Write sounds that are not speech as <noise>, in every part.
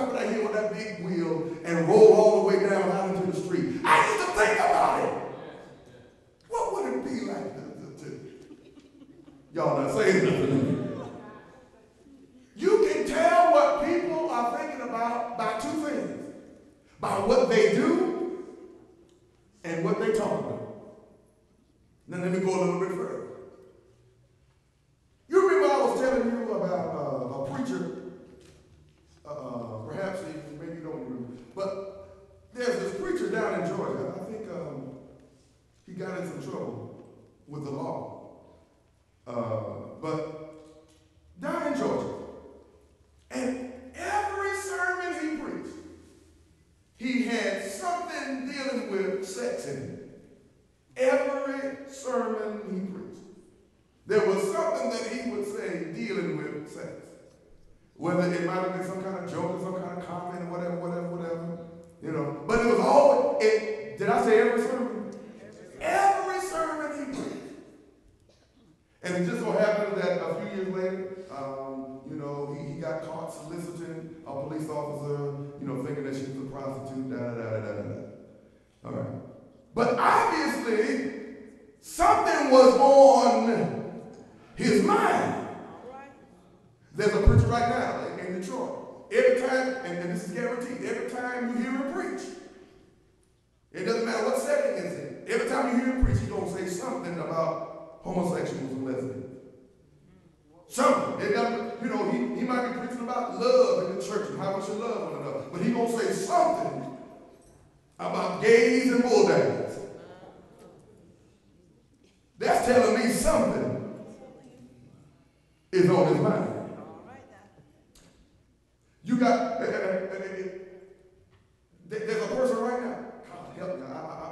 I here with that big wheel and roll Did I say every sermon? Every sermon he preached. And it just so happened that a few years later, um, you know, he, he, got caught soliciting a police officer, you know, thinking that she was a prostitute, da da da da da da. All right. But obviously, something was on his mind. There's a preacher right now in Detroit. Every time, and, and this is guaranteed, every time you hear him preach, it doesn't matter what setting it's in. Every time you hear a preacher, he's going to say something about homosexuals and lesbians. Something. You know, he, he might be preaching about love in the church and how much you love one another. But he's going to say something about gays and bull dads. That's telling me something is on his mind. You got, <laughs> there's a person right now a, a,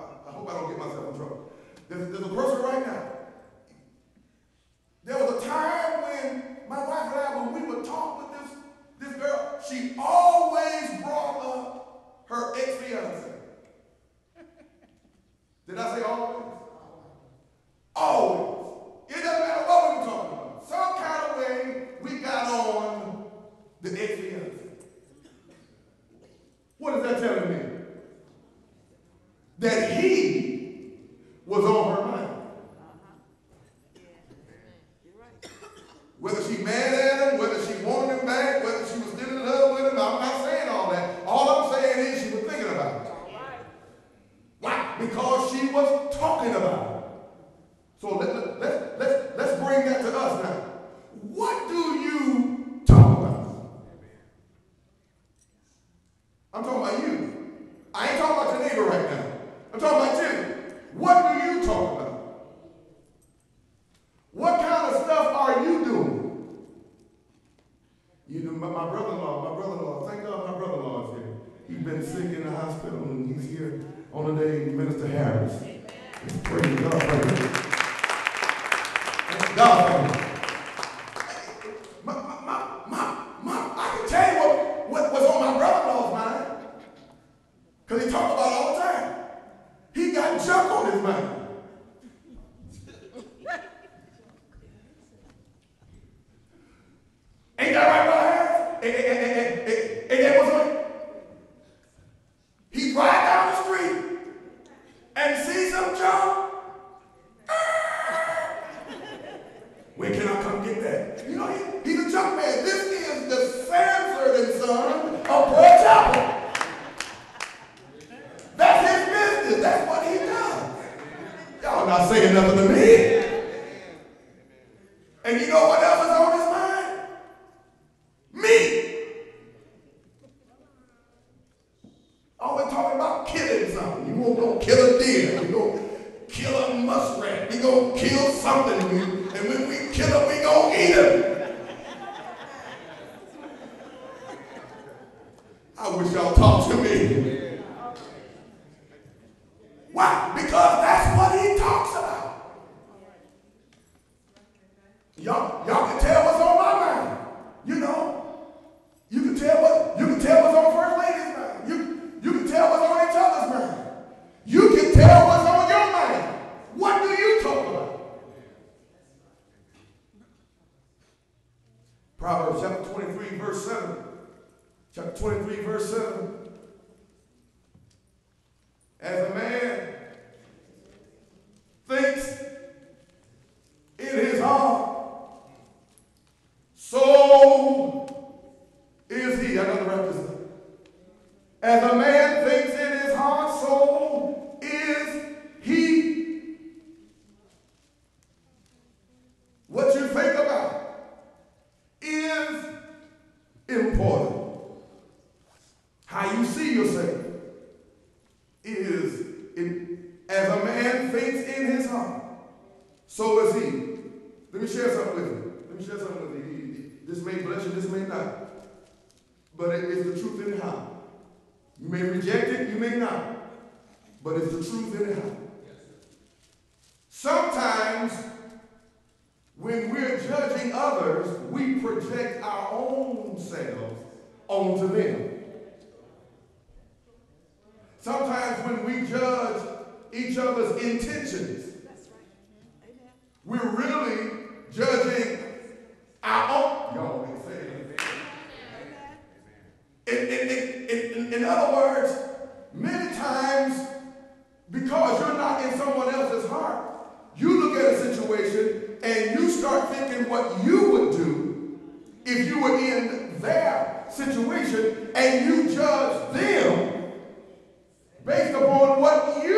But my brother-in-law, my brother-in-law, thank God my brother-in-law is here. He's been sick in the hospital and he's here on the day Minister Harris. Praise God. Thank God. don't kill a deer. You know. situation and you start thinking what you would do if you were in their situation and you judge them based upon what you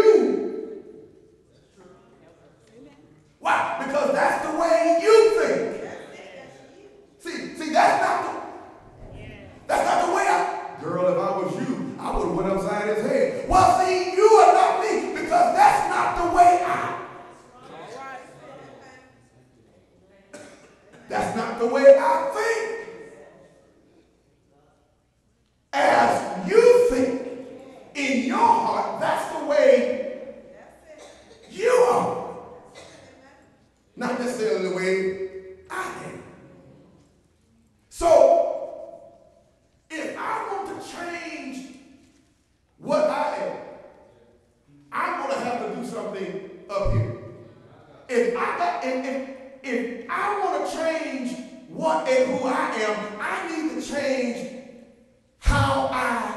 who I am, I need to change how I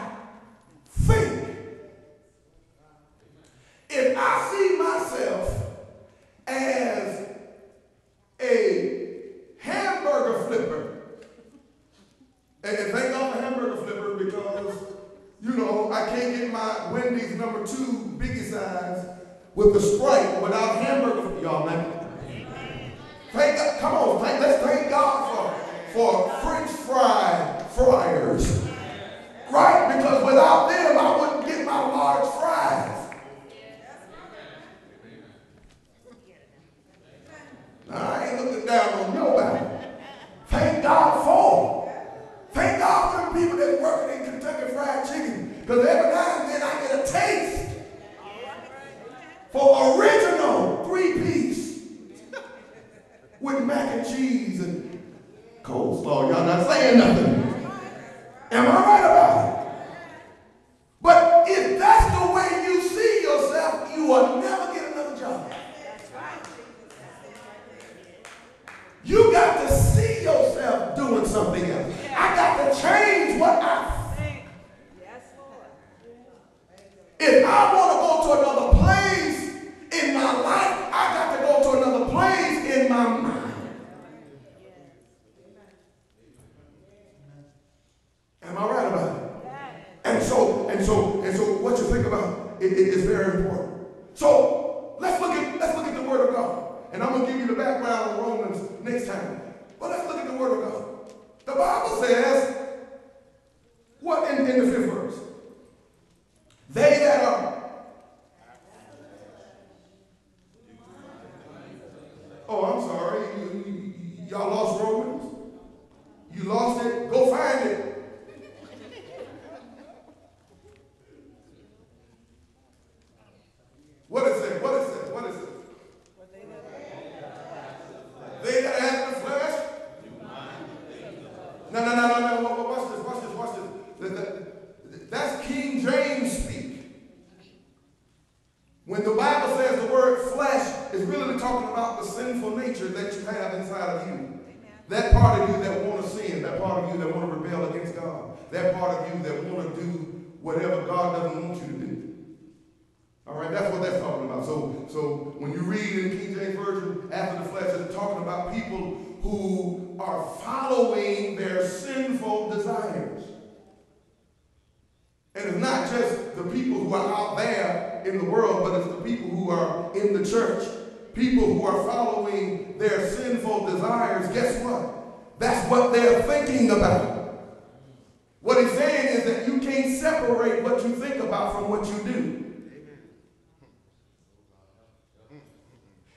that's what that's talking about. So, so when you read in King James Version, after the flesh, it's talking about people who are following their sinful desires. And it's not just the people who are out there in the world, but it's the people who are in the church. People who are following their sinful desires. Guess what? That's what they're thinking about. What he's saying is that you can't separate what you think about from what you do.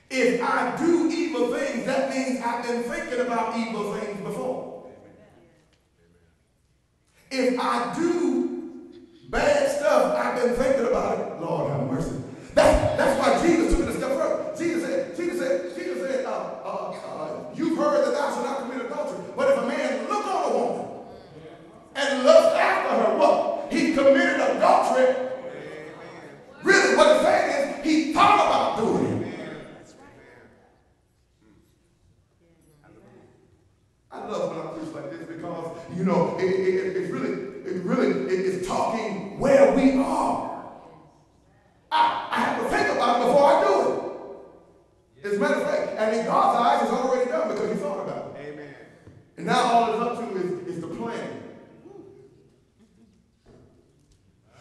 If I do evil things, that means I've been thinking about evil things before. If I do bad stuff, I've been thinking about it. Lord have mercy. That's, that's why Jesus took it a step further. Jesus said, Jesus said, Jesus said, uh, uh, uh, you've heard that thou shalt not commit adultery. But if a man look on a woman and lust after her, what? He committed adultery. Really, what he's saying is he thought about doing it. I love when I preach like this because, you know, it, it, it really, it really it is talking where we are. I, I have to think about it before I do it. As a matter of fact, and in God's eyes, it's already done because he thought about it. Amen. And now all it's up to is, is the plan.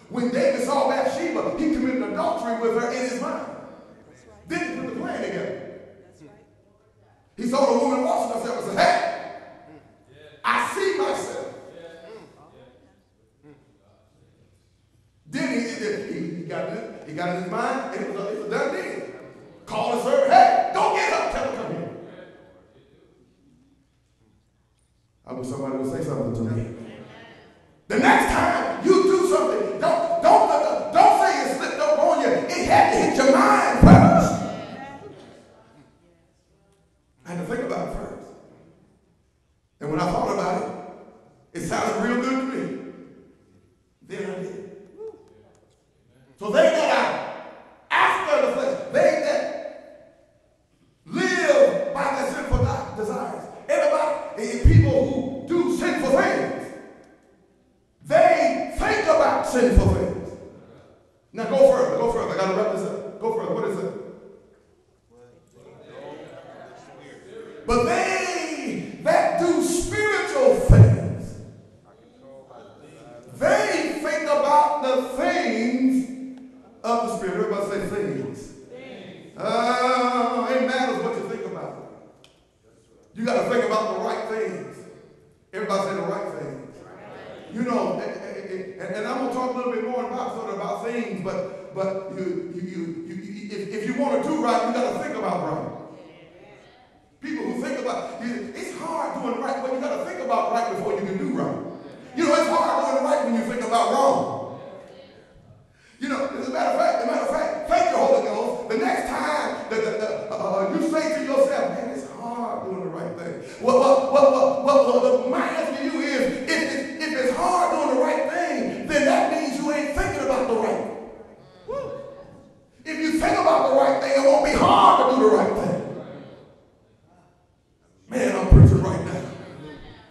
When David saw Bathsheba, he committed adultery with her in his mind. Didn't put the plan together. He saw the woman washing herself and said, hey, I see myself. Then he, he, he, got it, he got in his mind, and it was a, it was a done deal. Called the servant, hey, go get her, tell her come here. I wish somebody would say something to me. The next time you do something, don't don't don't say it slipped up on you. It had to hit your mind first. I had to think about it first. And when I thought about it, it sounded real good to me. Then I did. So they that are after the flesh, they that live by their sinful desires. Everybody, people who do sinful things, they think about sinful things. Now go further, go further. I gotta wrap this up. Go further. What is it? But they that do spiritual things, they think about the things Spirit. Everybody say things. Uh, it matters what you think about. You got to think about the right things. Everybody say the right things. You know, and, and, and I'm going to talk a little bit more about sort of about things, but but you, you, you, you if, if you want to do right, you got to think about right. People who think about it's hard doing right, but you got to think about right before you can do right. You know, it's hard doing right when you think about wrong. You know, as a matter of fact, as a matter of fact, thank you, Holy Ghost. The next time that, that, that uh, you say to yourself, man, it's hard doing the right thing. What, what, what, what, what, what my answer to you is, if, if, if it's hard doing the right thing, then that means you ain't thinking about the right. Woo. If you think about the right thing, it won't be hard to do the right thing. Man, I'm preaching right now.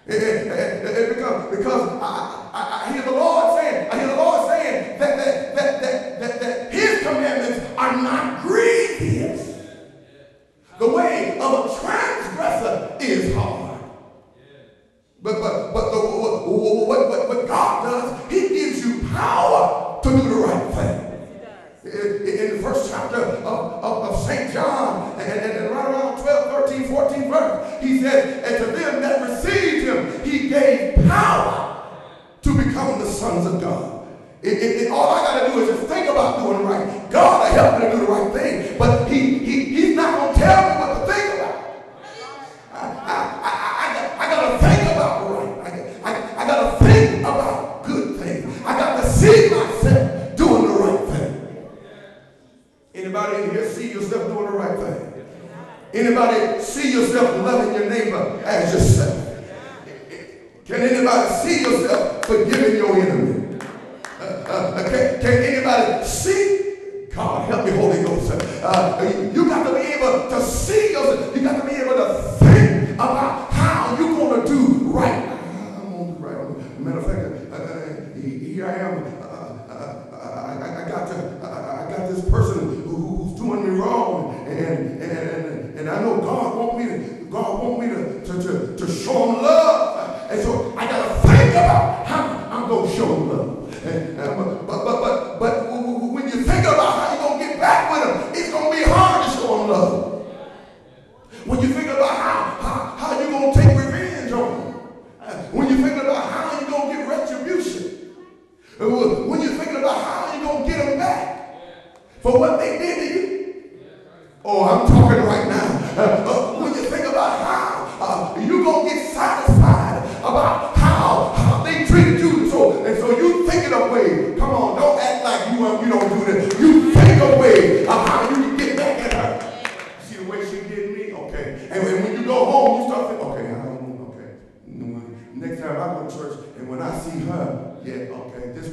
It, it, it, because because I, I, I, hear the Lord saying, I hear the Lord saying that that, that, that, that, that his commandments are not grievous. The way of a transgressor is hard. But but but the, what, what, what God does, he gives you power to do the right thing in the first chapter of, of, of St. John, and, and, and, right around 12, 13, 14 verse, he said, And to them that received him, he gave power to become the sons of God. It, it, it, all I got to do is just think about doing right. God will help me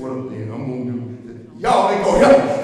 what I'm doing. I'm going to do. Y'all ain't going to help me.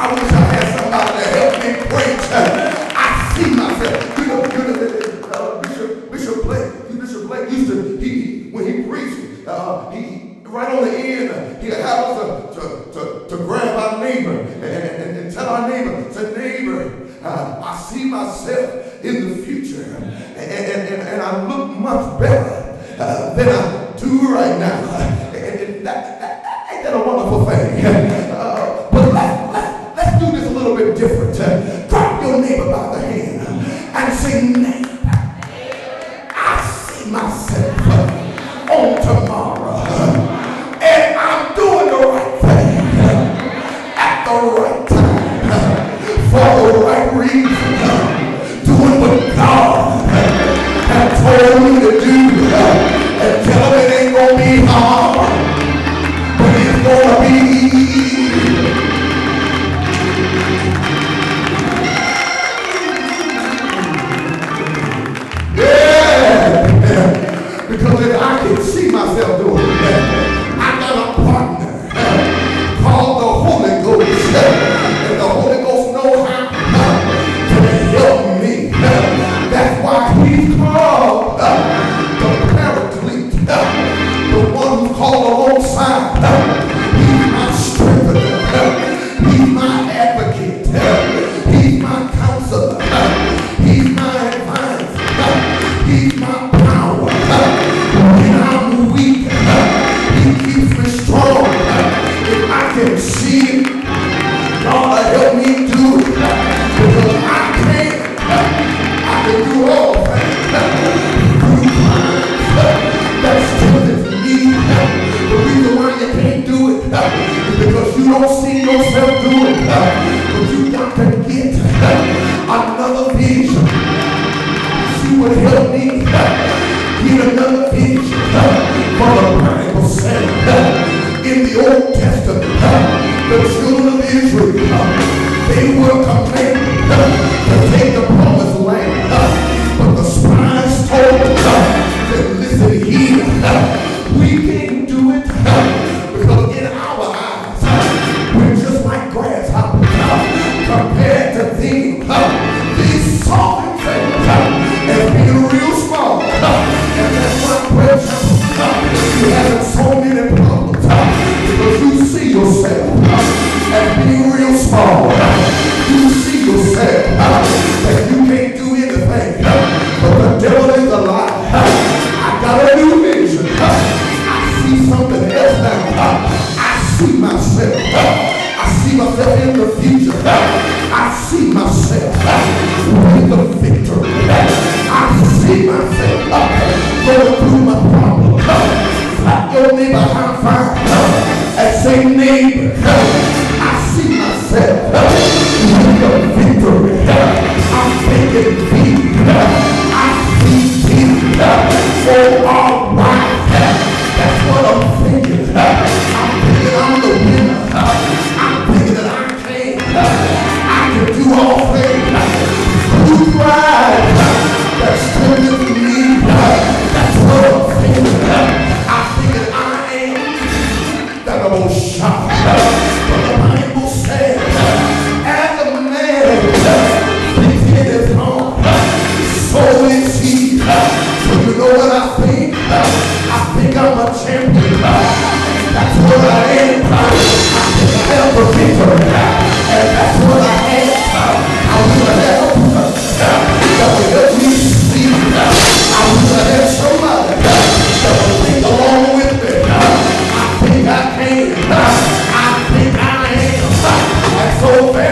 I was say neighbor, I see myself in your victory. I'm taking victory. fe.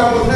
My